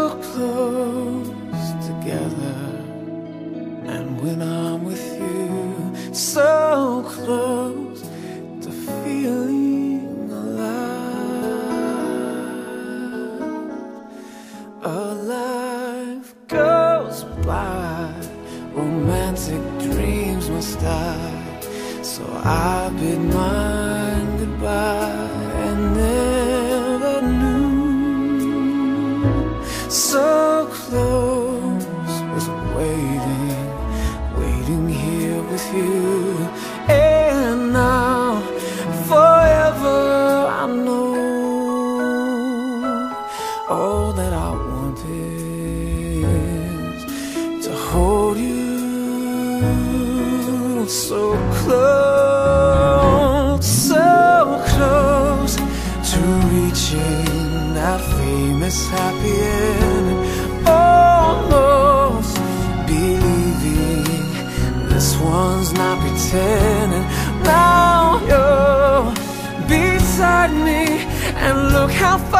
So close together, and when I'm with you, so close to feeling alive. A life goes by, romantic dreams must die. So I bid mine So close was waiting, waiting here with you. And now, forever, I know all that I want is to hold you so close, so close to reaching that famous happy end. Almost believing this one's not pretending. Now you're beside me, and look how far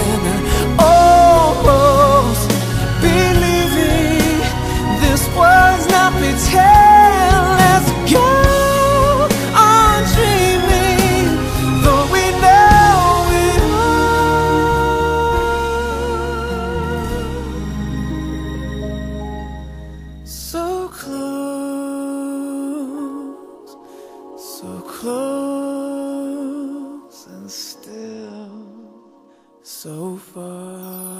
so close, and still so far.